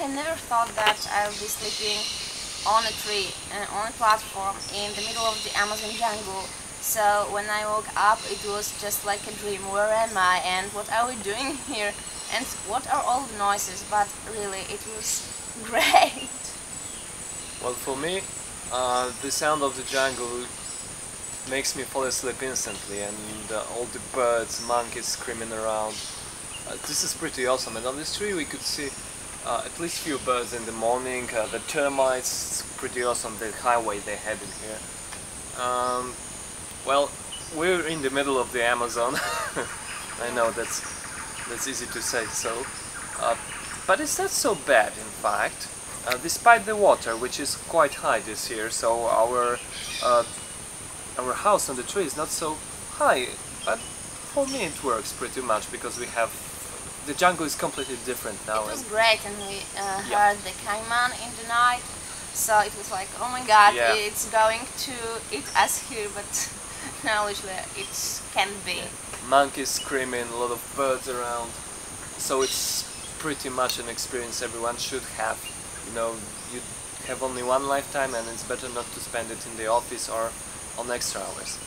I never thought that I would be sleeping on a tree, uh, on a platform in the middle of the Amazon jungle. So when I woke up, it was just like a dream. Where am I? And what are we doing here? And what are all the noises? But really, it was great. Well, for me, uh, the sound of the jungle makes me fall asleep instantly, and uh, all the birds, monkeys screaming around. Uh, this is pretty awesome. And on this tree, we could see uh, at least few birds in the morning. Uh, the termites, pretty awesome. The highway they had in here. Um, well, we're in the middle of the Amazon. I know that's that's easy to say so, uh, but it's not so bad in fact. Uh, despite the water, which is quite high this year, so our uh, our house on the tree is not so high. But for me, it works pretty much because we have the jungle is completely different now. It was great, and we uh, Yeah. heard the caiman in the night. So it was like, oh my god, Yeah. it's going to eat us here, but now it can't be. monkeys screaming, a lot of birds around. So it's pretty much an experience everyone should have. You know, you have only one lifetime and it's better not to spend it in the office or on extra hours.